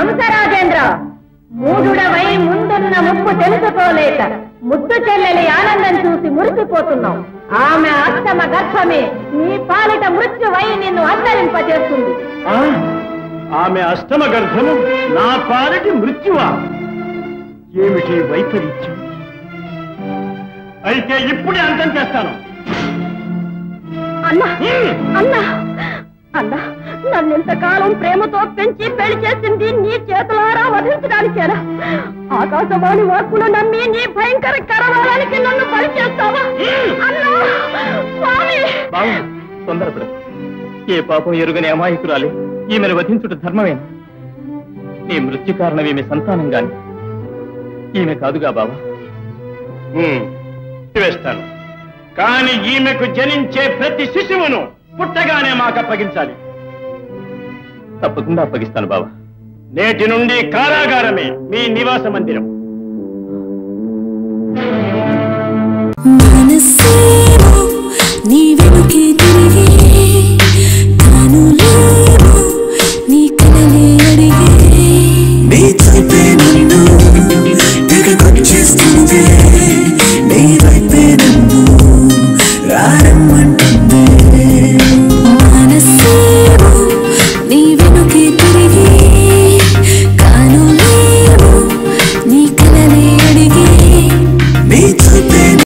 కంసరాజేంద్ర మూఢుడవై ముందున్న ముప్పు తెలుసుకోలేక ముద్దు చెల్లెలి ఆనందం చూసి మురిసిపోతున్నావు. ఆమె అష్టమ గర్భమే నీ పాలిట మృత్యువై నిన్ను అంతరింపజేస్తుంది. ఆ, ఆమె అష్టమ గర్భము నా పాలటి మృత్యువా? ఏమిటి వైపరీత్యం? అయితే ఇప్పుడే అంతం చేస్తాను. అన్నా అన్నా. నన్ను ఇంతకాలం ప్రేమతో పెంచి పెళ్ళి చేసింది నీ చేతులారా వధించడానికేనా? ఆకాశవాణి వాక్కులు నమ్మి నీ భయంకర కరవాలానికి నన్ను బలి చేస్తావా అన్నా స్వామి! బావు తొందరపడు. ఏ పాపం ఎరుగని అమాయకురాలి ఈమెను వధించుట ధర్మమేనా నీ మృత్యు కారణం ఈమె సంతానం గాని. ఈమె కాదుగా బావా? వేస్తాను. కాని ఈమెకు జనించే ప్రతి శిశువును పుట్టగానే మాకు అప్పగించాలి. తప్పకుండా అప్పగిస్తాను బావ నేటి నుండి కారాగారమే మీ నివాస మందిరం Yeah.